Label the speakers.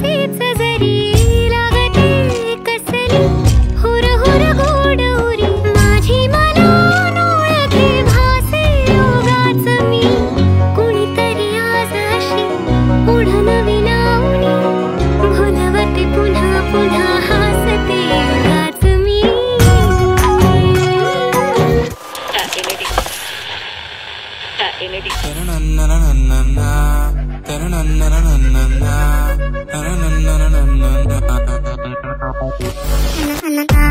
Speaker 1: seated. Ta-ra-na-na-na-na-na.